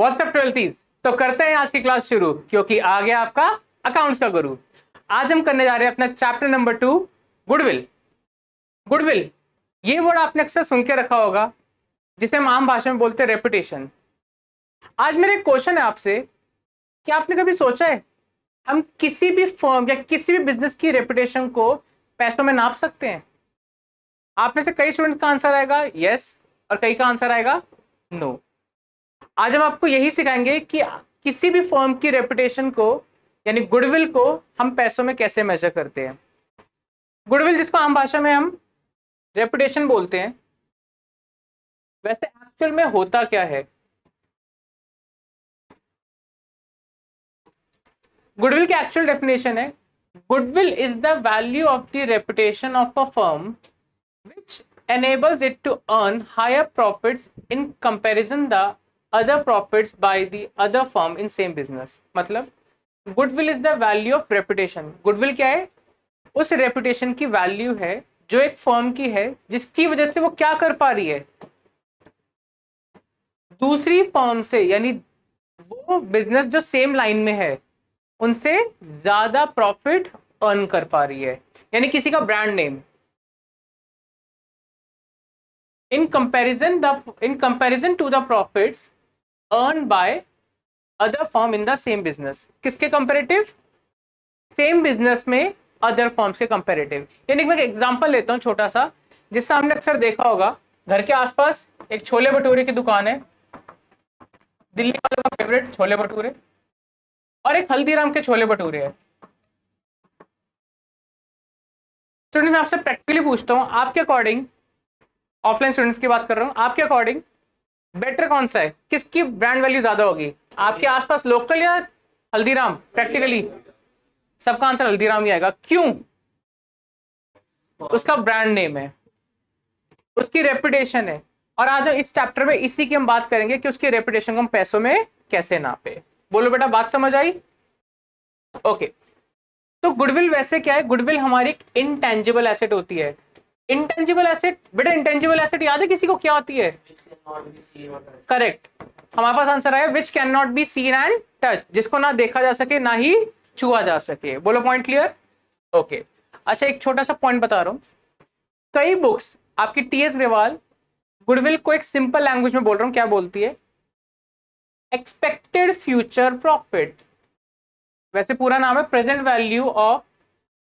WhatsApp ट्वेल्थीज तो करते हैं आज की क्लास शुरू, क्योंकि आ गया आपका अकाउंट्स का गुरु आज हम करने जा रहे हैं अपना chapter number two goodwill goodwill ये वर्ड आपने अक्सर सुन के रखा होगा, जिसे हम आम भाषा में बोलते हैं रेपुटेशन आज मेरे क्वेश्चन है आपसे कि आपने कभी सोचा है, हम किसी भी फॉर्म या किसी भी बिज़नेस की रेपुटेशन को पैसों में नाप सकते हैं? आप में से कई स्टूडेंट का आंसर आएगा यस और कई का आंसर आएगा नो आज हम आपको यही सिखाएँगे कि किसी भी फर्म की रेपुटेशन को, यानी गुडविल को हम पैसों में कैसे मेजर करते हैं। गुडविल जिसको आम भाषा में हम रेपुटेशन बोलते हैं, वैसे एक्चुअल में होता क्या है? गुडविल की एक्चुअल डेफिनेशन है, goodwill is the value of the reputation of a firm which enables it to earn higher profits in comparison the other profits by the other firm in same business. मतलब goodwill is the value of reputation goodwill क्या है? उस reputation की value है, जो एक firm की है, जिसकी वजह से वो क्या कर पा रही है। दूसरी फर्म से, यानी वो बिज़नेस जो सेम लाइन में है, उनसे ज़्यादा प्रॉफिट अर्न कर पा रही है। यानी किसी का brand name in comparison, the, in comparison to the profits earned by other firm in the same business. किसके कंपेरेटिव सेम बिज़नेस में अदर फॉर्म्स के कंपेरेटिव यानी मैं एग्जांपल लेता हूँ छोटा सा, जिससे हमने अक्सर देखा होगा, घर के आसपास एक छोले भटूरे की दुकान है। दिल्ली वालों का फेवरेट छोले भटूरे। और एक हल्दीराम के छोले भटूरे है। स्टूडेंट मैं आपसे प्रैक्टिकली पूछता हूँ, आपके अकॉर्डिंग ऑफलाइन स्टूडेंट्स की बात कर रहा हूँ, आपके अकॉर्डिंग बेटर कौन सा है? किसकी ब्रांड वैल्यू ज़्यादा होगी? आपके आसपास लोकल या हल्दीराम? प्रैक्टिकली सबका आंसर हल्दीराम ही आएगा। क्यों? उसका ब्रांड नेम है। उसकी रेपुटेशन है। और आज इस चैप्टर में इसी की हम बात करेंगे कि उसकी रेपुटेशन को हम पैसों में कैसे नापे। बोलो बेटा बात समझ आई? ओके तो गुडविल वैसे क्या है? गुडविल हमारी एक इनटेंजिबल एसेट होती है। इंटेंजिबल एसेट बेटा इंटेंजिबल एसेट याद है किसी को? क्या होती है? करेक्ट हमारे पास आंसर आया which can not be seen and touch जिसको ना देखा जा सके, ना ही छुआ जा सके। बोलो पॉइंट क्लियर ओके अच्छा एक छोटा सा पॉइंट बता रहा हूँ। कई बुक्स आपकी टी एस ग्रेवाल गुडविल को एक सिंपल लैंग्वेज में बोल रहा हूँ, क्या बोलती है? एक्सपेक्टेड फ्यूचर प्रॉफिट वैसे पूरा नाम है present value of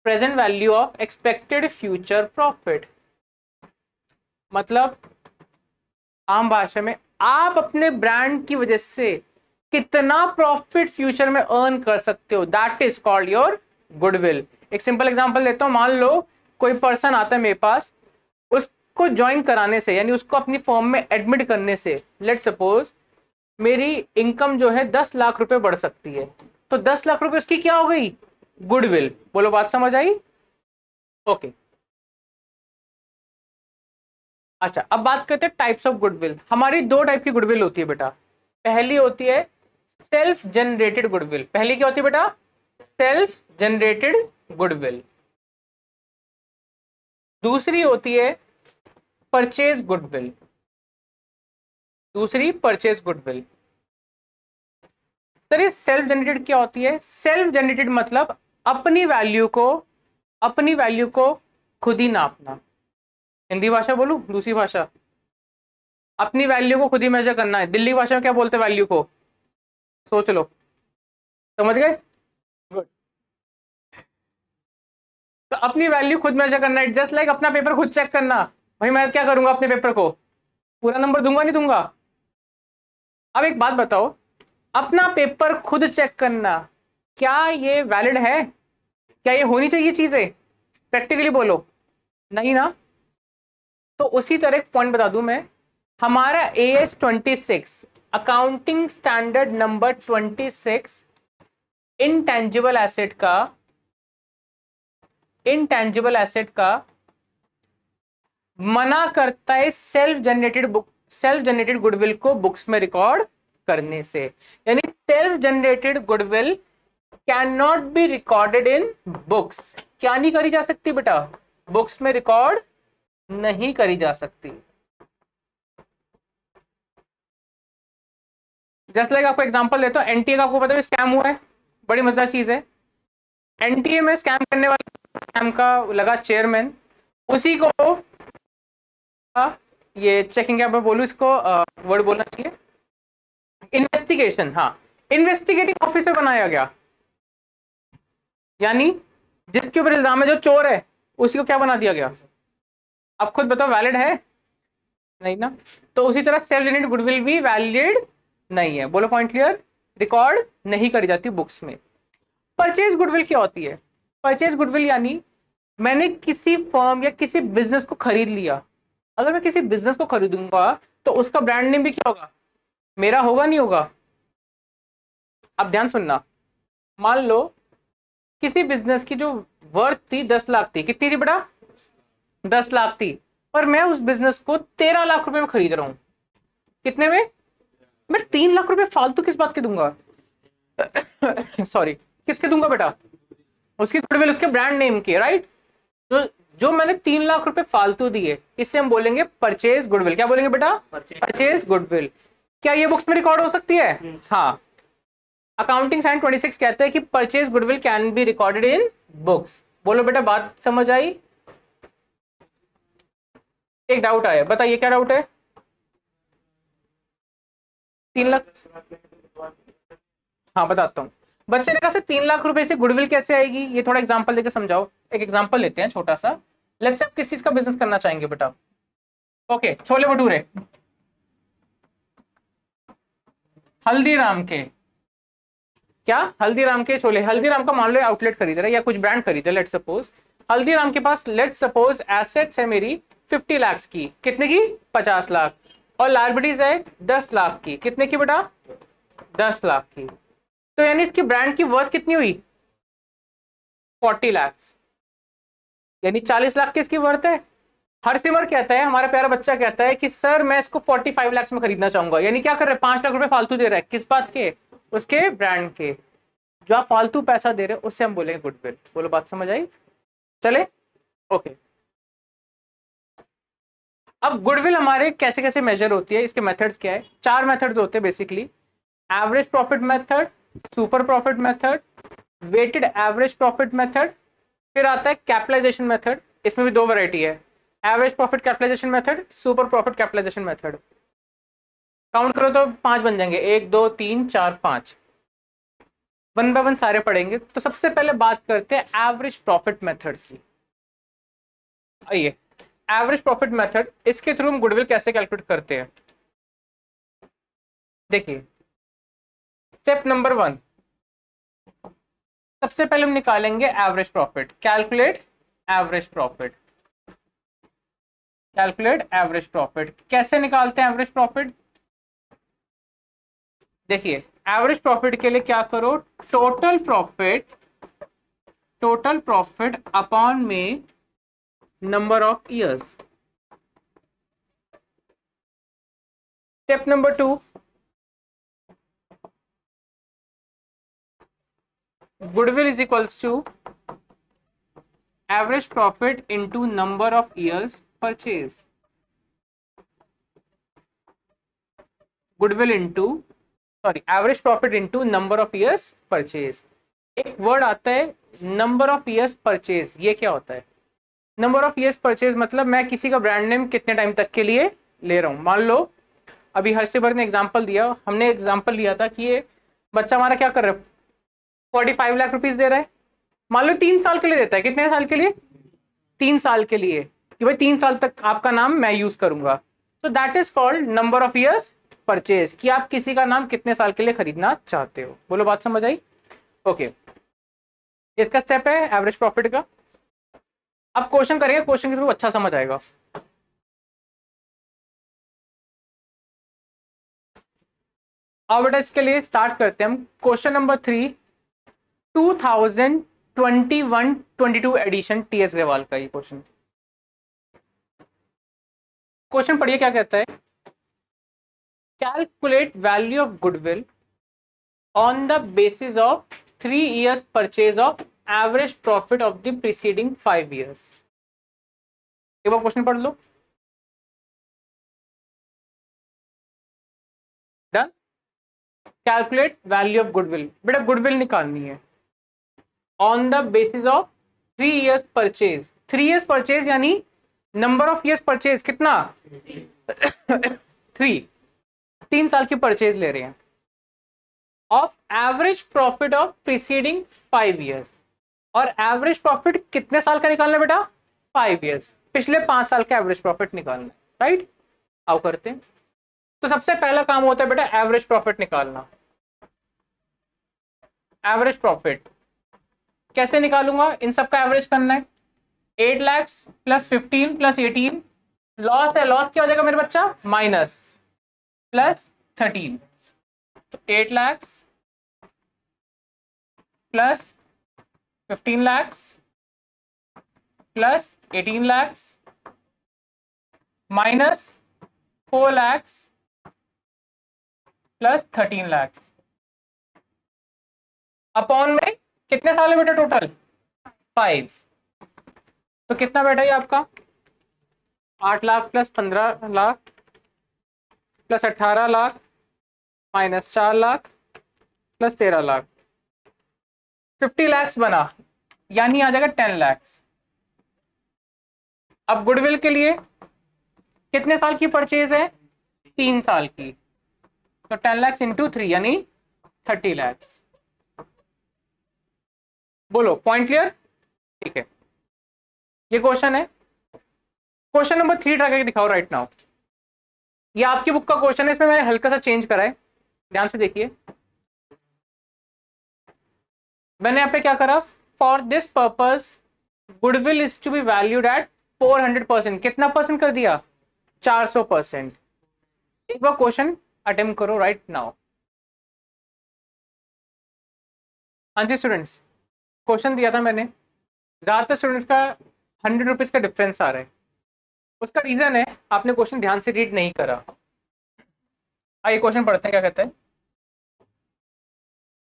present value of expected future profit मतलब आम भाषा में, आप अपने ब्रांड की वजह से कितना प्रॉफिट फ्यूचर में अर्न कर सकते हो? That is called your goodwill एक सिंपल एग्जांपल देता हूँ। मान लो, कोई पर्सन आता है मेरे पास, उसको ज्वाइन कराने से, यानी उसको अपनी फॉर्म में एडमिट करने से लेट सपोज़ मेरी इनकम जो है दस लाख रुपए बढ़ सकती है। तो दस लाख रुपए उसकी क्या हो गई? गुडविल बोलो, बात समझ आई? ओके अच्छा अब बात करते हैं टाइप्स ऑफ़ गुडविल हमारी दो टाइप की गुडविल होती है बेटा। पहली होती है सेल्फ जनरेटेड गुडविल पहली क्या होती है बेटा? सेल्फ जनरेटेड गुडविल दूसरी होती है परचेज गुडविल दूसरी परचेज गुडविल सर, ये सेल्फ जनरेटेड क्या होती है? सेल्फ जनरेटेड मतलब अपनी वैल्यू को, अपनी वैल्यू को खुद ही नापना। हिंदी भाषा बोलू? दूसरी भाषा। अपनी वैल्यू को खुद ही मेजर करना है। दिल्ली भाषा में क्या बोलते हैं वैल्यू को? सोच लो। समझ गए? गुड तो अपनी वैल्यू खुद मेजर करना है। जस्ट लाइक अपना पेपर खुद चेक करना। भाई मैं क्या करूँगा अपने पेपर को? पूरा नंबर दूँगा नहीं दूँगा? अब एक बात बताओ। अपना पेपर खुद चेक करना। क्या ये वैलिड है? क्या ये होनी चाहिए चीज़ें? प्रैक्टिकली बोलो। नहीं ना? तो उसी तरह एक पॉइंट बता दूँ मैं। हमारा A S twenty six accounting standard number twenty six intangible asset का इनटेंजिबल एसेट का मना करता है self generated book self generated goodwill को बुक्स में रिकॉर्ड करने से। यानी self generated goodwill can not be recorded in books क्या नहीं करी जा सकती बेटा? बुक्स में रिकॉर्ड नहीं करी जा सकती। जस्ट लाइक आपको एग्जांपल देता हूँ एनटीए का आपको पता है स्कैम हुआ है, बड़ी मज़ेदार चीज़ है। एनटीए में स्कैम करने वाले स्कैम का लगा चेयरमैन उसी को ये चेकिंग क्या बोलूँ, इसको वर्ड बोलना चाहिए। इन्वेस्टिगेशन हाँ इन्वेस्टिगेटिंग ऑफिसर बनाया गया। यानी जिसके ऊपर इल्ज़ाम है, जो चोर है, उसी को क्या बना दिया गया? आप खुद बताओ वैलिड है? नहीं ना? तो उसी तरह सेल्फ जनरेटेड गुडविल भी वैलिड नहीं है। बोलो पॉइंट क्लियर रिकॉर्ड नहीं करी जाती बुक्स में। परचेज गुडविल क्या होती है? परचेज गुडविल यानी मैंने किसी फर्म या किसी बिज़नेस को खरीद लिया। अगर मैं किसी बिज़नेस को खरीदूँगा तो उसका ब्रांड नेम भी क्या होगा? मेरा होगा, नहीं होगा? अब ध्यान सुनना। मान लो, किसी बिज़नेस की जो वर्थ थी, दस लाख थी, कितनी थी बेटा? दस लाख थी। पर मैं उस बिज़नेस को तेरह लाख रुपए में खरीद रहा हूँ। कितने में? मैं तीन लाख रुपए फालतू किस बात के दूँगा? सॉरी किसके दूँगा बेटा? उसकी गुडविल उसके ब्रांड नेम की राइट जो जो मैंने तीन लाख रुपए फालतू दिए इससे हम बोलेंगे परचेज गुडविल क्या बोलेंगे बेटा? परचेज गुडविल क्या ये बुक्स में रिकॉर्ड हो सकती है? हम्म। हाँ। अकाउंटिंग साइन 26 कहते हैं कि purchase goodwill can be recorded in books बोलो बेटा बात समझ आई? एक डाउट आया। बताइए, क्या डाउट है? तीन लाख? हाँ बताता हूँ। बच्चे ने कहा, सर, तीन लाख रुपए से गुडविल कैसे आएगी? ये थोड़ा एग्जांपल देकर समझाओ। एक एग्जांपल लेते हैं छोटा सा लेट्स आप किस चीज़ का बिज़नेस करना चाहेंगे, बेटा? ओके छोले भटूरे। हल्दीराम के। क्या? हल्दीराम के छोले। हल्दीराम का मान लो आउटलेट खरीद रहा या कुछ ब्रांड खरीद रहा लेट सपोज़ हल्दीराम के पास लेट सपोज़ एसेट्स है मेरी फिफ्टी लाख की। कितने की? पचास लाख। और लाइबिलिटीज है दस लाख की। कितने की बेटा? दस लाख की। तो यानी इसकी ब्रांड की वर्थ कितनी हुई? फोर्टी लैक्स यानी चालीस लाख की इसकी वर्थ है। हर सिमर कहता है, हमारा प्यारा बच्चा कहता है कि, सर, मैं इसको फोर्टी फाइव लैक्स में खरीदना चाहूँगा। यानी क्या कर रहे हैं? पाँच लाख रुपए फालतू दे रहा है। किस बात के? उसके ब्रांड के। जो आप फालतू पैसा दे रहे हो, उससे हम बोलेंगे गुडविल बोलो, बात समझ आई? चले? ओके अब गुडविल हमारे कैसे कैसे मेजर होती है, इसके मेथड्स क्या है? चार मेथड्स होते हैं basically average profit method super profit method weighted average profit method फिर आता है कैपिटलाइजेशन मेथड इसमें भी दो वैरायटी है। Average profit capitalisation method super profit capitalisation method count करो तो पाँच बन जाएँगे। एक, दो, तीन, चार, पाँच। वन बाय वन सारे पढ़ेंगे। तो सबसे पहले बात करते हैं एवरेज प्रॉफिट मेथड की। आइए। एवरेज प्रॉफिट मेथड इसके थ्रू हम गुडविल कैसे कैलकुलेट करते हैं? देखिए स्टेप नंबर वन सबसे पहले हम निकालेंगे average profit calculate average profit calculate average profit कैसे निकालते हैं एवरेज प्रॉफिट देखिए एवरेज प्रॉफिट के लिए क्या करो? Total profit total profit upon में number of years step number two goodwill is equals to average profit into number of years purchase goodwill into sorry average profit into number of years purchase एक word आता है number of years purchase ये क्या होता है? Number of years purchase मतलब मैं किसी का ब्रांड नेम कितने टाइम तक के लिए ले रहा हूँ? मान लो, अभी हर्षिभर ने एग्जांपल दिया। हमने एग्ज़ाम्पल लिया था कि ये बच्चा हमारा क्या कर रहा है? फोर्टी फाइव लाख रुपीज़ दे रहा है। मान लो तीन साल के लिए देता है। कितने साल के लिए? तीन साल के लिए। कि भाई तीन साल तक आपका नाम मैं यूज़ करूँगा। तो that is called number of years purchase कि आप किसी का नाम कितने साल के लिए खरीदना चाहते हो? बोलो, बात समझ आई? Okay okay. इसका स्टेप है एवरेज प्रॉफिट का। अब क्वेश्चन करेंगे क्वेश्चन के थ्रू अच्छा समझ आएगा। अब बेटा इसके लिए स्टार्ट करते हैं हम। Question number three 2021-22 edition TS Grewal का ये क्वेश्चन क्वेश्चन पढ़िए क्या कहता है? Calculate value of goodwill on the basis of three years purchase of average profit of the preceding five years एक बार क्वेश्चन पढ़ लो। Done calculate value of goodwill बेटा गुडविल निकालनी है। On the basis of three years purchase three years purchase यानी number of years purchase कितना? Three तीन साल की परचेज ले रहे हैं। Of average profit of preceding five years और एवरेज प्रॉफिट कितने साल का निकालना बेटा? फाइव इयर्स पिछले पाँच साल का एवरेज प्रॉफिट निकालना राइट आओ करते हैं। तो सबसे पहला काम होता है बेटा एवरेज प्रॉफिट निकालना। एवरेज प्रॉफिट कैसे निकालूँगा? इन सब का एवरेज करना है। Eight lakhs plus fifteen plus eighteen loss है लॉस क्या हो जाएगा मेरे बच्चा? माइनस प्लस थर्टीन तो eight lakhs plus fifteen lakhs plus eighteen lakhs minus four lakhs plus thirteen lakhs upon में कितने साल है बेटा टोटल फाइव तो कितना बैठा ये आपका? आठ लाख प्लस पंद्रह लाख प्लस अट्ठारह लाख माइनस चार लाख प्लस तेरह लाख. फिफ्टी लैक्स बना, यानी आ जाएगा टेन लैक्स अब गुडविल के लिए कितने साल की परचेज है? तीन साल की। तो टेन लैक्स इंटू थ्री यानी थर्टी लैक्स बोलो पॉइंट क्लियर ठीक है। ये क्वेश्चन है। क्वेश्चन नंबर थ्री करके दिखाओ राइट नाउ ये आपकी बुक का क्वेश्चन है, इसमें मैंने हल्का सा चेंज करा है। ध्यान से देखिए। मैंने यहाँ पे क्या करा? For this purpose goodwill is to be valued at 400 percent कितना परसेंट कर दिया? 400 परसेंट एक बार क्वेश्चन अटेम्प्ट करो राइट नाउ हाँ जी स्टूडेंट्स क्वेश्चन दिया था मैंने. ज़्यादातर स्टूडेंट्स का हंड्रेड रुपीज़ का डिफरेंस आ रहा है. उसका रीज़न है, आपने क्वेश्चन ध्यान से रीड नहीं करा. आइए क्वेश्चन पढ़ते हैं, क्या कहते हैं?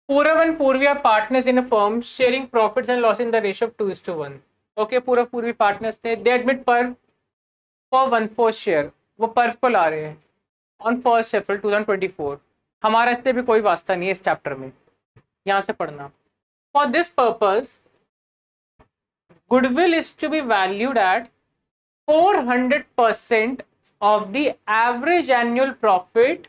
Purav and Purvi are partners in a firm sharing profits and loss in the ratio of two is two one okay Purav Purvi partners थे they admit Parv for one four share वो पर्व को ला रहे हैं। On first April two thousand twenty four हमारा इससे भी कोई वास्ता नहीं है इस चैप्टर में। यहाँ से पढ़ना। For this purpose goodwill is to be valued at 400% of the average annual profit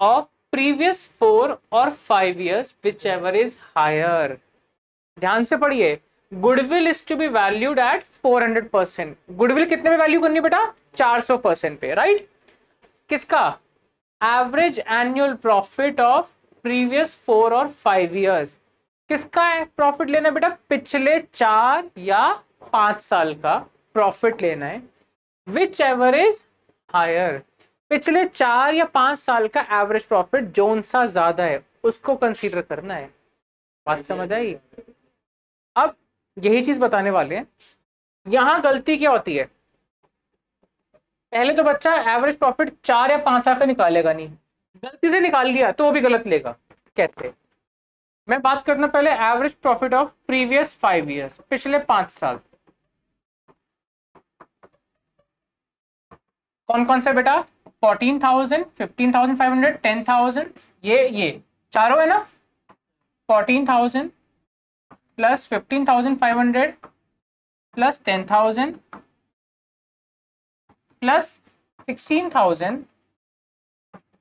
of previous four or five years whichever is higher. ध्यान से पढ़िए। Goodwill is to be valued at 400 percent goodwill कितने में value करनी बेटा? 400 percent पे right right? किसका? Average annual profit of previous four और फाइव इयर्स किसका है प्रॉफिट लेना है बेटा? पिछले चार या पाँच साल का प्रॉफिट लेना है। विच एवर इज़ हायर पिछले चार या पाँच साल का एवरेज प्रॉफिट जोन सा ज़्यादा है उसको कंसीडर करना है। बात समझ आई? अब यही चीज़ बताने वाले हैं। यहाँ गलती क्या होती है? पहले तो बच्चा एवरेज प्रॉफिट चार या पाँच साल का निकालेगा नहीं। गलती से निकाल लिया तो वो भी गलत लेगा कहते मैं बात करना पहले average profit of previous five years पिछले पाँच साल। कौन कौन से बेटा? Fourteen thousand fifteen thousand five hundred ten thousand ये ये, चारों है ना? Fourteen thousand plus fifteen thousand five hundred plus ten thousand plus sixteen thousand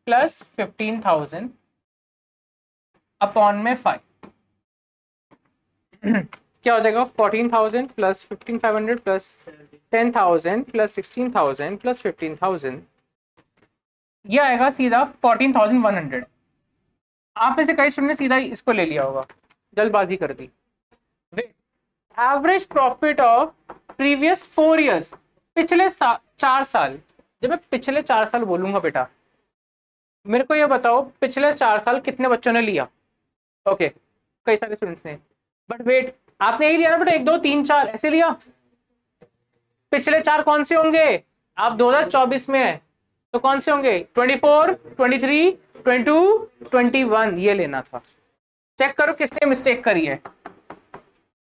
plus fifteen thousand upon में फाइव क्या हो जाएगा? Fourteen thousand plus fifteen five hundred plus ten thousand plus sixteen thousand plus fifteen thousand ये आएगा सीधा fourteen thousand one hundred आप में से कई स्टूडेंट सीधा इसको ले लिया होगा। जल्दबाजी कर दी। Average profit of previous four years पिछले सा, चार साल। जब मैं पिछले चार साल बोलूँगा बेटा मेरे को ये बताओ पिछले चार साल कितने बच्चों ने लिया? ओके okay, कई सारे स्टूडेंट्स ने। बट वेट आपने यही लिया ना बेटा एक दो तीन चार ऐसे लिया? पिछले चार कौन से होंगे? आप 2024 में है। तो कौन से होंगे? 24, 23, 22, 21 ये लेना था। चेक करो किसने मिस्टेक करी है।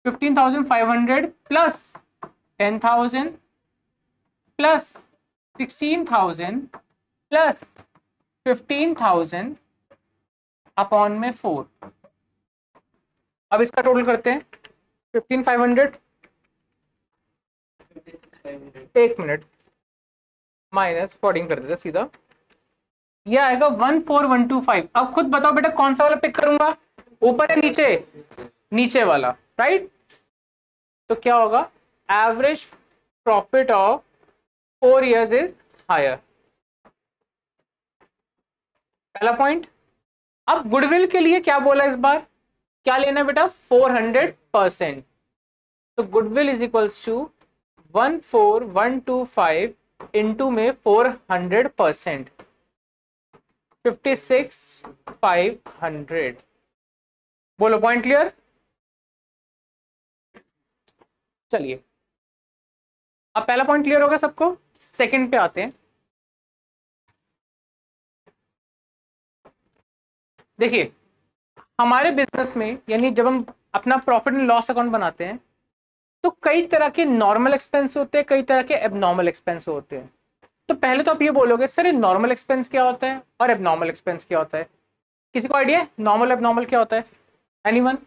15,500 प्लस 10,000 प्लस 16,000 प्लस 15,000 अपॉन में फोर अब इसका टोटल करते हैं। फिफ्टीन फाइव हंड्रेड एक मिनट। माइनस फोर्टीन कर देते सीधा। ये आएगा one four one two five. अब खुद बताओ बेटा, कौन सा वाला पिक करूँगा? ऊपर या नीचे? नीचे वाला राइट तो क्या होगा? Average profit of four years is higher पहला पॉइंट अब गुडविल के लिए क्या बोला इस बार? क्या लेना बेटा? फोर हंड्रेड परसेंट तो goodwill is equals to one four one two five into में four hundred percent fifty six five hundred बोलो पॉइंट क्लियर चलिए। अब पहला पॉइंट क्लियर होगा सबको? सेकंड पे आते हैं। देखिए, हमारे बिज़नेस में, यानी जब हम अपना प्रॉफिट एंड लॉस अकाउंट बनाते हैं तो कई तरह के नॉर्मल एक्सपेंस होते हैं, कई तरह के एबनॉर्मल एक्सपेंस होते हैं। तो पहले तो आप ये बोलोगे, सर नॉर्मल एक्सपेंस क्या होता है और एबनॉर्मल एक्सपेंस क्या होता है? किसी को आइडिया नॉर्मल एबनॉर्मल क्या होता है? एनीवन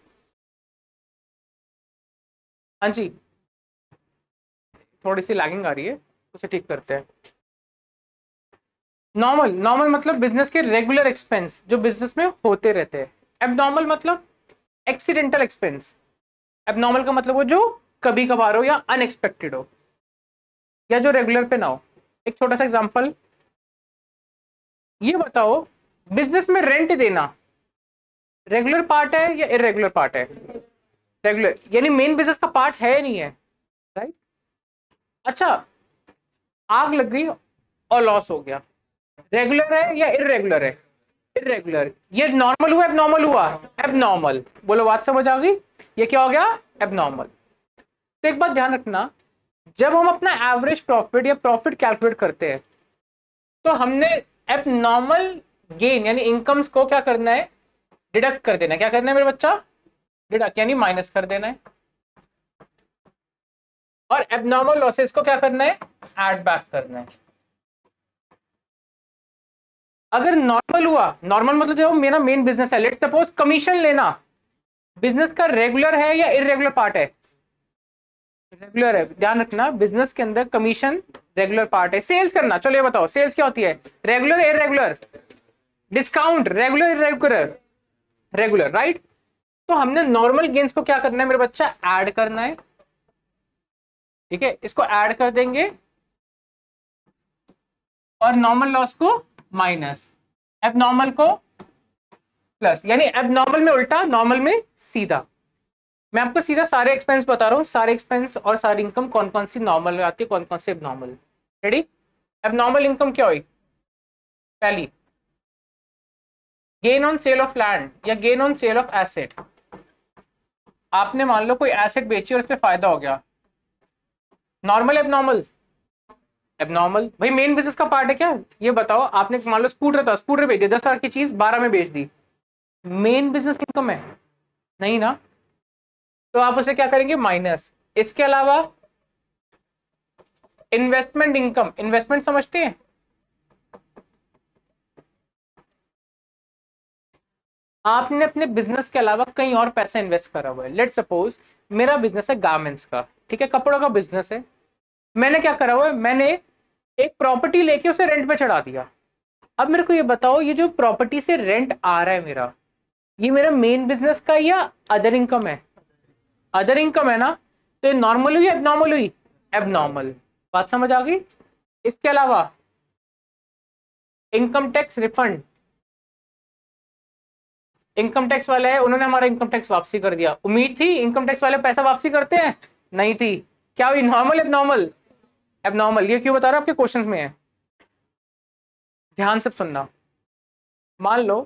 हाँ जी। थोड़ी सी लैगिंग आ रही है, उसे ठीक करते हैं। नॉर्मल नॉर्मल मतलब बिज़नेस के रेगुलर एक्सपेंस जो बिज़नेस में होते रहते हैं। एबनॉर्मल मतलब एक्सीडेंटल एक्सपेंस एबनॉर्मल का मतलब वो जो कभी कभार हो या अनएक्सपेक्टेड हो, या जो रेगुलर पे ना हो। एक छोटा सा एग्जांपल ये बताओ बिज़नेस में रेंट देना रेगुलर पार्ट है या इरेगुलर पार्ट है? रेगुलर यानी मेन बिज़नेस का पार्ट है नहीं है? राइट अच्छा आग लग गई और लॉस हो गया। रेगुलर है या इरेगुलर है? इरेगुलर ये नॉर्मल हुआ एबनॉर्मल हुआ? एबनॉर्मल बोलो, बात समझ आ गई? ये क्या हो गया? एबनॉर्मल तो एक बात ध्यान रखना, जब हम अपना एवरेज प्रॉफिट या प्रॉफिट कैलकुलेट करते हैं तो हमने एबनॉर्मल गेन यानी इनकम्स को क्या करना है? डिडक्ट कर देना है। क्या करना है मेरे बच्चा? डिडक्ट यानी माइनस कर देना है। और एबनॉर्मल लॉसेस को क्या करना है? एड बैक करना है। अगर नॉर्मल हुआ नॉर्मल मतलब जो मेरा मेन बिज़नेस है लेट सपोज़ कमीशन लेना। बिज़नेस का रेगुलर है या इरेगुलर पार्ट है? रेगुलर है। ध्यान रखना बिज़नेस के अंदर कमीशन रेगुलर पार्ट है। सेल्स करना, चलो ये बताओ सेल्स क्या होती है? Regular irregular discount regular irregular regular right तो हमने नॉर्मल गेन्स को क्या करना है मेरे बच्चा? ऐड करना है। ठीक है? इसको ऐड कर देंगे। और नॉर्मल लॉस को माइनस एबनॉर्मल को प्लस यानी एबनॉर्मल में उल्टा नॉर्मल में सीधा। मैं आपको सीधा सारे एक्सपेंस बता रहा हूँ। सारे एक्सपेंस और सारी इनकम कौन कौन सी नॉर्मल में आती है, कौन कौन सी एबनॉर्मल रेडी एबनॉर्मल इनकम क्या हुई? पहली gain on sale of land या gain on sale of asset आपने मान लो कोई एसेट बेची और इस पर फ़ायदा हो गया। नॉर्मल एबनॉर्मल एबनॉर्मल भाई मेन बिज़नेस का पार्ट है क्या? ये बताओ, आपने मान लो स्कूटर था स्कूटर बेच दिया, दस हज़ार की चीज़ बारह में बेच दी। मेन बिज़नेस इनकम है। नहीं ना? तो आप उसे क्या करेंगे? माइनस इसके अलावा इन्वेस्टमेंट इनकम इन्वेस्टमेंट समझते हैं? आपने अपने बिज़नेस के अलावा कहीं और पैसा इन्वेस्ट करा हुआ है। लेट सपोज़ मेरा बिज़नेस है गार्मेंट्स का। ठीक है? कपड़ों का बिज़नेस है। मैंने क्या करा हुआ है? मैंने एक प्रॉपर्टी लेके उसे रेंट पे चढ़ा दिया। अब मेरे को ये बताओ, ये जो प्रॉपर्टी से रेंट आ रहा है मेरा, ये मेरा मेन बिज़नेस का या अदर इनकम है? अदर इनकम है ना तो ये नॉर्मल हुई एबनॉर्मल हुई? एबनॉर्मल बात समझ आ गई? इसके अलावा income tax refund income tax वाले है, उन्होंने हमारा इनकम टैक्स वापसी कर दिया। उम्मीद थी इनकम टैक्स वाले पैसा वापसी करते हैं? नहीं थी। क्या हुई? नॉर्मल एबनॉर्मल एबनॉर्मल ये क्यों बता रहा आपके क्वेश्चन में है। ध्यान से सुनना। मान लो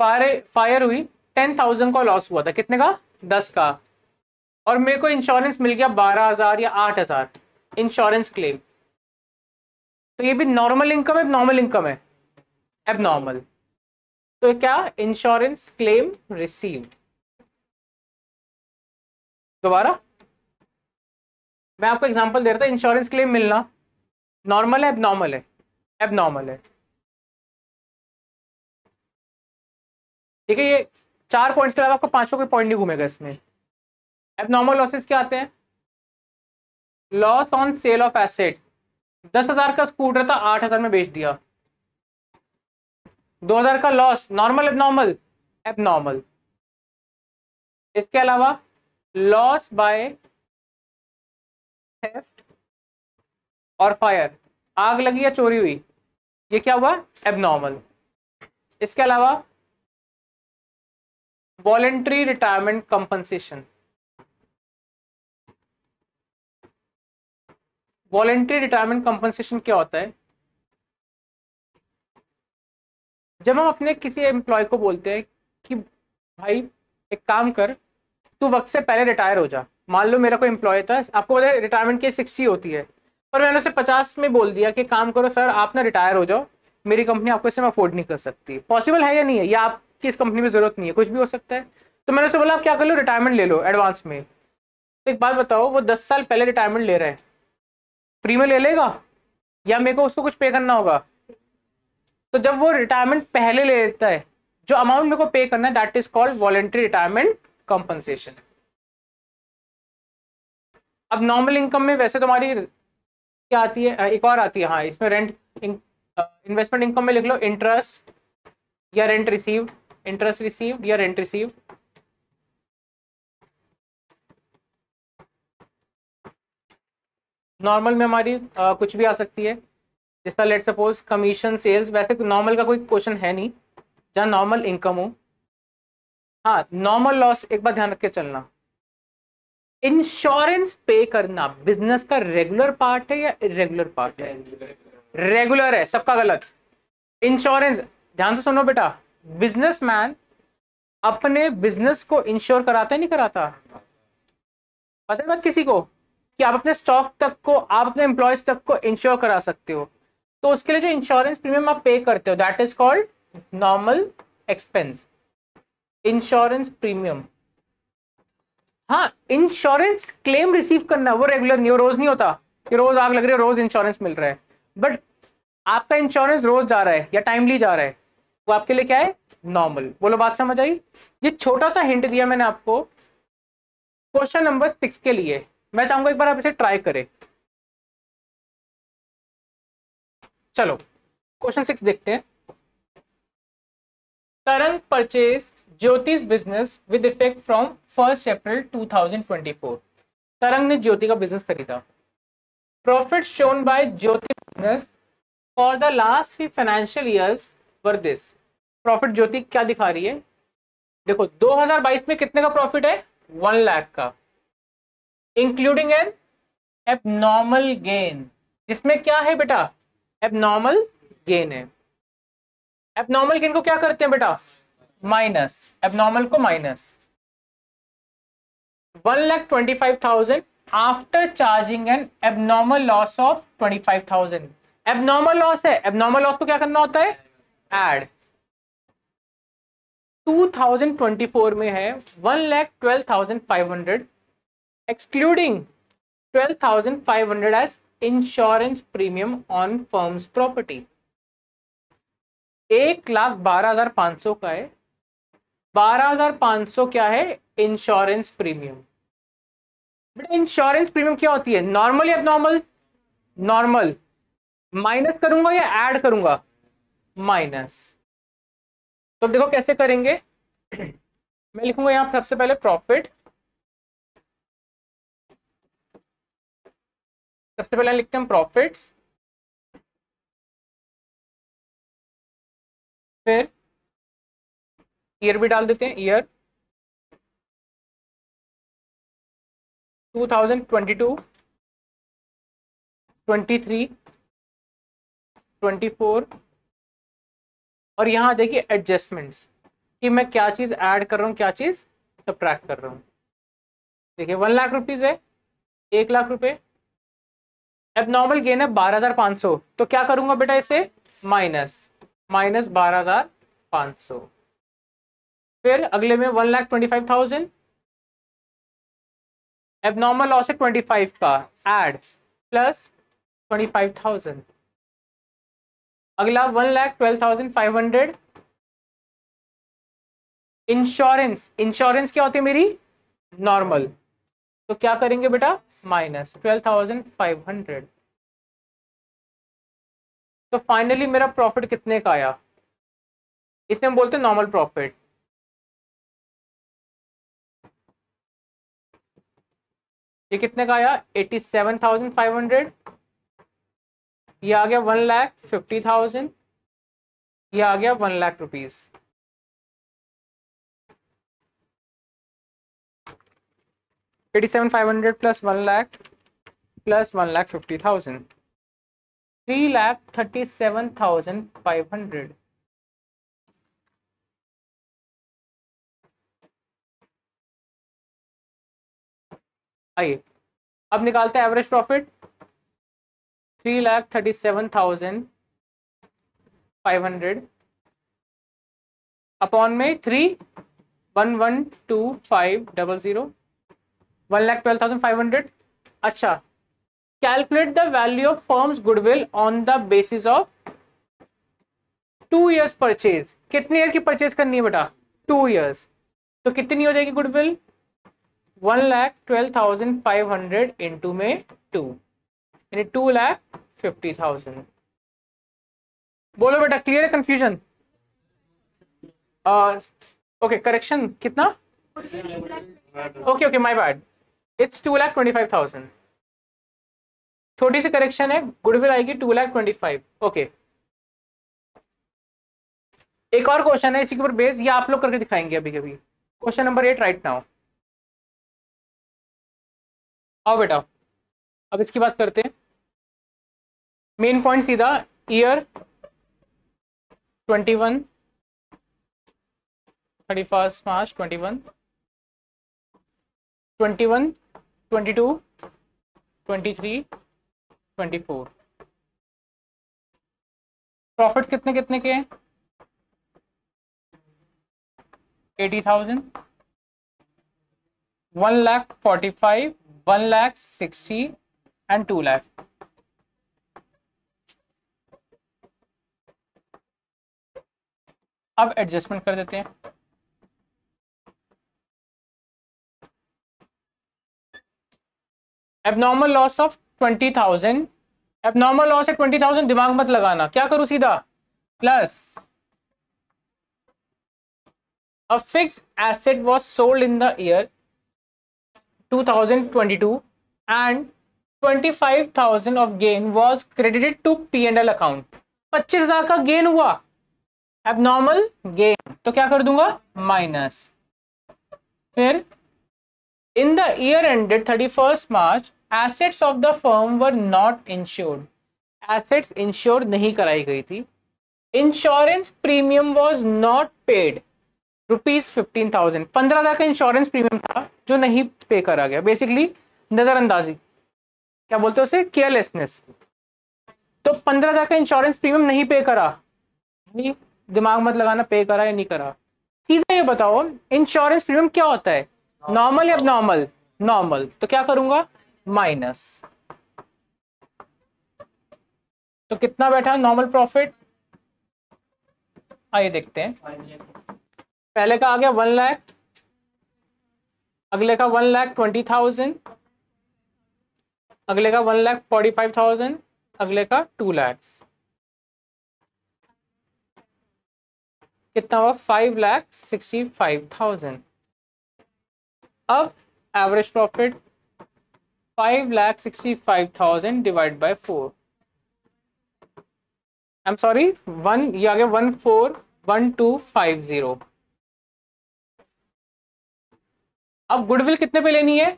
फायर फायर हुई टेन थाउज़ेंड का लॉस हुआ था। कितने का? दस का। और मेरे को इंश्योरेंस मिल गया बारह हज़ार या आठ हज़ार। इंश्योरेंस क्लेम तो ये भी नॉर्मल इनकम है नॉर्मल इनकम है। अब नॉर्मल तो क्या? इंश्योरेंस क्लेम रिसीव्ड दोबारा। मैं आपको एग्जांपल दे रहा था इंश्योरेंस क्लेम मिलना। नॉर्मल है एबनॉर्मल है। एबनॉर्मल है। ठीक है, ये चार पॉइंट्स के अलावा आपको पाँचों कोई पॉइंट नहीं घूमेगा इसमें। अब नॉर्मल लॉसेस क्या आते हैं? Loss on sale of asset दस हज़ार का स्कूटर था, आठ हज़ार में बेच दिया। दो हज़ार का लॉस नॉर्मल एबनॉर्मल एबनॉर्मल इसके अलावा लॉस बाय और फायर आग लगी या चोरी हुई? ये क्या हुआ? एबनॉर्मल इसके अलावा voluntary retirement compensation. Voluntary retirement compensation क्या होता है? जब हम अपने किसी एम्प्लॉय को बोलते हैं कि, भाई, एक काम कर, तू वक्त से पहले रिटायर हो जा। मान लो मेरा कोई एम्प्लॉय था, आपको पता है रिटायरमेंट की सिक्सटी होती है। पर मैंने उसे पचास में बोल दिया कि, काम करो, सर, आप ना रिटायर हो जाओ। मेरी कंपनी आपको इसे अफोर्ड नहीं कर सकती। पॉसिबल है या नहीं है? या आपकी इस कंपनी में ज़रूरत नहीं है, कुछ भी हो सकता है। तो मैंने उसे बोला, आप क्या कर लो रिटायरमेंट ले लो एडवांस में। तो एक बात बताओ, वो दस साल पहले रिटायरमेंट ले रहे हैं। फ्री में ले लेगा? या मेरे को उसको कुछ पे करना होगा? तो जब वो रिटायरमेंट पहले ले लेता है, जो अमाउंट मेरे को पे करना है that is called voluntary retirement compensation अब नॉर्मल इनकम में वैसे तुम्हारी क्या आती है, एक और आती है हाँ इसमें रेंट इन्वेस्टमेंट इनकम में लिख लो इंटरेस्ट या रेंट रिसीव्ड इंटरेस्ट रिसीव्ड या रेंट रिसीव्ड नॉर्मल में हमारी आ, कुछ भी आ सकती है। जिसका लेट सपोज़ कमीशन सेल्स वैसे नॉर्मल का कोई क्वेश्चन है नहीं। जहाँ नॉर्मल इनकम हो। हाँ नॉर्मल लॉस एक बार ध्यान रख के चलना। इंश्योरेंस पे करना बिज़नेस का रेगुलर पार्ट है या इरेगुलर पार्ट है? रेगुलर है सबका गलत। इंश्योरेंस ध्यान से सुनो बेटा। बिजनेसमैन अपने बिज़नेस को इंश्योर कराता है, नहीं कराता? पता है बात किसी को? कि आप अपने स्टॉक तक को, आप अपने एम्प्लॉयज़ तक को इंश्योर करा सकते हो। तो उसके लिए जो इंश्योरेंस प्रीमियम आप पे करते हो that is called normal expense insurance premium हाँ इंश्योरेंस क्लेम रिसीव करना, वो रेगुलर नहीं रोज नहीं होता। कि रोज आग लग रही है, रोज इंश्योरेंस मिल रहा है। बट आपका इंश्योरेंस रोज जा रहा है, या टाइमली जा रहा है। वो आपके लिए क्या है? नॉर्मल बोलो, बात समझ आई? ये छोटा सा हिंट दिया मैंने आपको। क्वेश्चन नंबर सिक्स के लिए। मैं चाहूँगा एक बार आप इसे ट्राई करें। चलो क्वेश्चन सिक्स देखते हैं। Tarang purchase Jyoti's business with effect from first April 2024 Tarang ने ज्योति का बिज़नेस खरीदा। Profit shown by Jyoti business for the last financial years were this profit Jyoti क्या दिखा रही है? देखो 2022 में कितने का प्रॉफिट है? वन लाख का। इंक्लूडिंग एन एबनॉर्मल गेन इसमें क्या है बेटा? एबनॉर्मल गेन है। एबनॉर्मल गेन को क्या करते हैं बेटा? माइनस एबनॉर्मल को minus one lakh twenty five thousand after charging an abnormal loss of twenty five thousand abnormal loss है। एबनॉर्मल लॉस को क्या करना होता है? एड 2024 में है one lakh twelve thousand five hundred excluding twelve thousand five hundred as insurance premium on firm's property एक लाख बारह हज़ार पाँच सौ का है। बारह हज़ार पाँच सौ क्या है? इंश्योरेंस प्रीमियम बेटा इंश्योरेंस प्रीमियम क्या होती है? नॉर्मल या नॉर्मल नॉर्मल माइनस करूँगा या ऐड करूँगा? माइनस तो देखो कैसे करेंगे। मैं लिखूँगा यहाँ सबसे पहले प्रॉफिट सबसे पहले लिखते हैं प्रॉफिट्स फिर ईयर भी डाल देते हैं ईयर 2022 23 24 और यहाँ देखिए एडजस्टमेंट्स कि मैं क्या चीज़ ऐड कर रहा हूँ, क्या चीज़ सब्ट्रैक्ट कर रहा हूँ। देखिए वन लाख रुपीज़ है, एक लाख रुपए। अब नॉर्मल गेन है बारह हज़ार पाँच सौ। तो क्या करूँगा बेटा इसे? माइनस माइनस बारह हज़ार पाँच सौ। फिर अगले में one lakh twenty five thousand अब नॉर्मल लॉस है ट्वेंटी फाइव का। Add plus twenty five thousand अगला one lakh twelve thousand five hundred. Insurance insurance क्या होती है मेरी? नॉर्मल तो क्या करेंगे बेटा? Minus twelve thousand five hundred. तो फाइनली मेरा प्रॉफिट कितने का आया? इसे हम बोलते हैं नॉर्मल प्रॉफिट ये कितने का आया? Eighty seven thousand five hundred ये आ गया वन लाख फिफ्टी थाउज़ेंड। ये आ गया one lakh rupees eighty seven five hundred plus one lakh plus one lakh fifty thousand. Three lakh thirty seven thousand five hundred. आइए, अब निकालते हैं average profit. Three lakh thirty seven thousand five hundred upon में three one one two five double zero one lakh twelve thousand five hundred अच्छा calculate the value of firm's goodwill on the basis of two years purchase कितने year की purchase करनी है बेटा? Two years तो कितनी हो जाएगी goodwill one lakh twelve thousand five hundred into में टू यानी टू लैख फिफ्टी थाउज़ेंड बोलो बेटा क्लियर है कंफ्यूजन ओके करेक्शन कितना? Okay okay my bad it's two lakh twenty five thousand छोटी सी करेक्शन है गुडविल आएगी two lakh twenty five okay एक और क्वेश्चन है, इसी के ऊपर बेस ये आप लोग करके दिखाएँगे अभी कभी question number eight right now आओ बेटा। अब इसकी बात करते हैं। मेन पॉइंट सीधा year twenty one thirty first March twenty one twenty one twenty two twenty three twenty four profit कितने कितने के हैं? Eighty thousand one lakh forty five one lakh sixty and two lakh अब adjustment कर देते हैं। Abnormal loss of twenty thousand abnormal loss है twenty thousand दिमाग मत लगाना। क्या करूँ सीधा? Plus a fix a fixed asset was sold in the year 2022 and 25,000 of gain was credited to P&L account. पच्चीस हज़ार का गेन हुआ। एबनॉर्मल गेन तो क्या कर दूँगा? माइनस फिर in the year ended thirty first March assets of the firm were not insured assets insure नहीं कराई गई थी। Insurance premium was not paid rupees fifteen thousand पंद्रह हज़ार का इंश्योरेंस प्रीमियम था जो नहीं पे करा गया। बेसिकली नजरअंदाजी। क्या बोलते हैं उसे? केयरलेसनेस तो पंद्रह हज़ार का इंश्योरेंस प्रीमियम नहीं पे करा। नहीं दिमाग मत लगाना पे करा या नहीं करा। सीधा ये बताओ इंश्योरेंस प्रीमियम क्या होता है? नॉर्मल या नॉर्मल नॉर्मल तो क्या करूँगा? माइनस तो कितना बैठा नॉर्मल प्रॉफिट आइए देखते हैं। पहले का आ गया वन लाख अगले का वन लाख ट्वेंटी थाउज़ेंड अगले का one lakh forty five thousand, अगले का टू लैक्स। कितना हुआ? Five lakh sixty five thousand. अब average profit five lakh sixty five thousand divide by four. I am sorry one, ये आ गया one four, one two five zero. अब goodwill कितने पे लेनी है?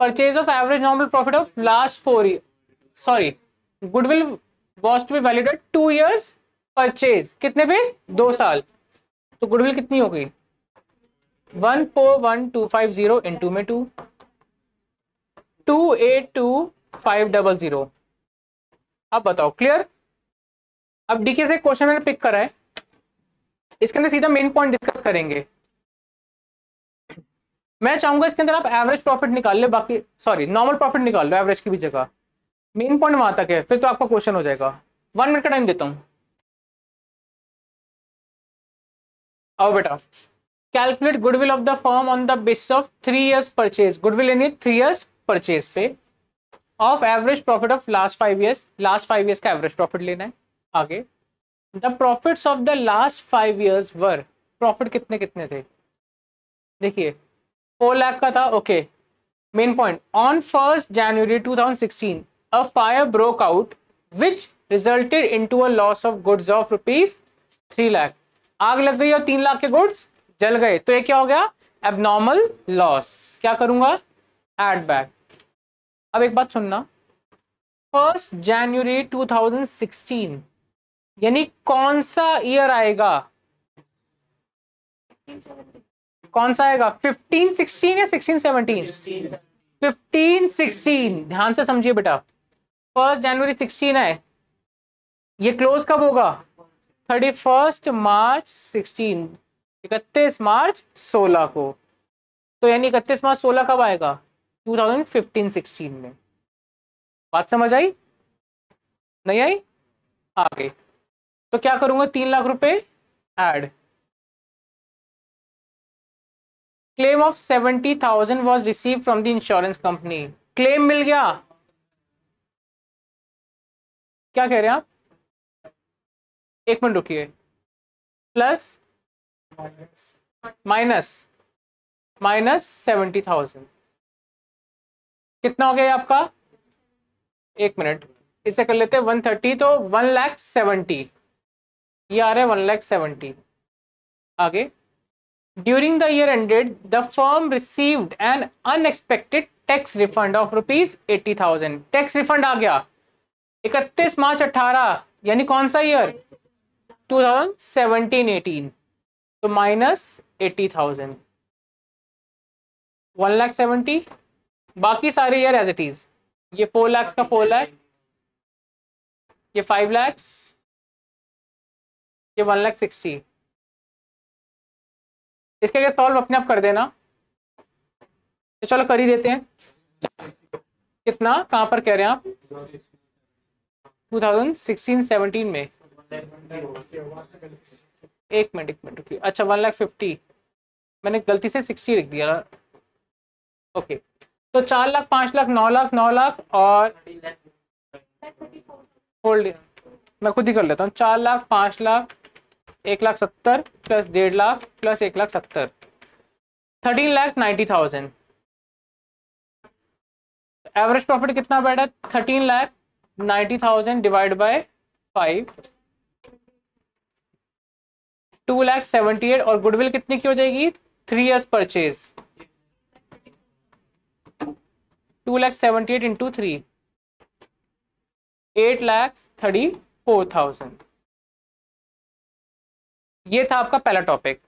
Purchase of average normal profit of last four year sorry goodwill was to be validated two years purchase कितने पे? दो साल। तो गुडविल कितनी हो गई? One four one two five zero into में two two eight two five double zero अब बताओ क्लियर अब डीके से क्वेश्चन मैंने पिक करा है। इसके अंदर सीधा मेन पॉइंट डिस्कस करेंगे। मैं चाहूँगा इसके अंदर आप एवरेज प्रॉफिट निकाल ले, बाकी सॉरी नॉर्मल प्रॉफिट निकाल लो एवरेज की भी जगह। मेन पॉइंट वहाँ तक है, फिर तो आपका क्वेश्चन हो जाएगा। वन मिनट का टाइम देता हूँ। आओ बेटा। Calculate goodwill of the firm on the basis of three years purchase goodwill यानी थ्री इयर्स परचेज पे। Of average profit of last five years last five years का एवरेज प्रॉफिट लेना है, आगे। The profits of the last five years were profit कितने कितने थे? देखिए फोर लाख का था okay main point on first January 2016 a fire broke out which resulted into a loss of goods of rupees three lakh आग लग गई और तीन लाख के गुड्स जल गए। तो ये क्या हो गया? एबनॉर्मल लॉस क्या करूँगा? एड बैक अब एक बात सुनना। फ़र्स्ट जनवरी 2016 यानी कौन सा ईयर आएगा? कौन सा आएगा? 15 16 या 16 17 15 16 ध्यान से समझिए बेटा। फ़र्स्ट जनवरी 16 है ये क्लोज कब होगा? थर्टी फ़र्स्ट मार्च 16 इकतीस मार्च 16 को। तो यानी इकतीस मार्च 16 कब आएगा? 2015-16 में। बात समझ आई? नहीं आई? आगे। तो क्या करूँगा? तीन लाख रुपए add claim of seventy thousand was receive from the insurance company claim मिल गया। क्या कह रहे हैं आप? एक मिनट रुकिए। Plus minus minus seventy thousand कितना हो गया आपका? एक मिनट। इसे कर लेते हैं वन थर्टी तो वन लैख सेवेंटी ये आ रहा है वन लैख सेवेंटी आगे। The year ended the firm received an unexpected tax refund of rupees eighty thousand tax refund आ गया। इकतीस मार्च अठारह, यानी कौन सा year two thousand seventeen eighteen तो minus eighty thousand one lakh seventy बाकी सारे ईयर एज इट इज़ ये फोर लैक्स का फोर लैख ये फाइव लैक्स ये वन लैख सिक्सटी इसके लिए सॉल्व अपने आप कर देना। तो चलो कर ही देते हैं। कितना? कहाँ पर कह रहे हैं आप? 2016-17 में। एक मिनट एक मिनट, रुकिए। अच्छा वन लाख फिफ्टी मैंने गलती से सिक्सटी लिख दिया। ओके तो चार लाख, पाँच लाख, नौ लाख नौ लाख और होल्ड मैं खुद ही कर लेता हूँ। चार लाख, पाँच लाख एक लाख सत्तर प्लस डेढ़ लाख प्लस एक लाख सत्तर। Thirteen lakh ninety thousand average profit कितना बैठा thirteen lakh ninety thousand divide by five two lakh seventy eight और गुडविल कितनी की हो जाएगी? Three years purchase two lakh seventy eight into three eight lakh thirty four thousand ये था आपका पहला टॉपिक